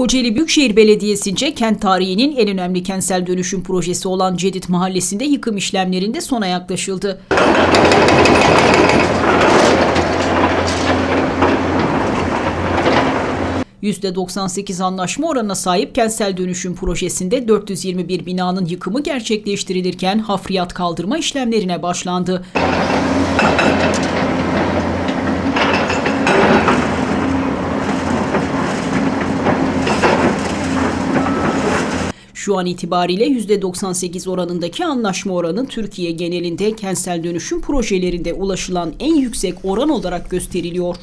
Kocaeli Büyükşehir Belediyesi'nce kent tarihinin en önemli kentsel dönüşüm projesi olan Cedit Mahallesi'nde yıkım işlemlerinde sona yaklaşıldı. %98 anlaşma oranına sahip kentsel dönüşüm projesinde 421 binanın yıkımı gerçekleştirilirken hafriyat kaldırma işlemlerine başlandı. Şu an itibariyle %98 oranındaki anlaşma oranı Türkiye genelinde kentsel dönüşüm projelerinde ulaşılan en yüksek oran olarak gösteriliyor.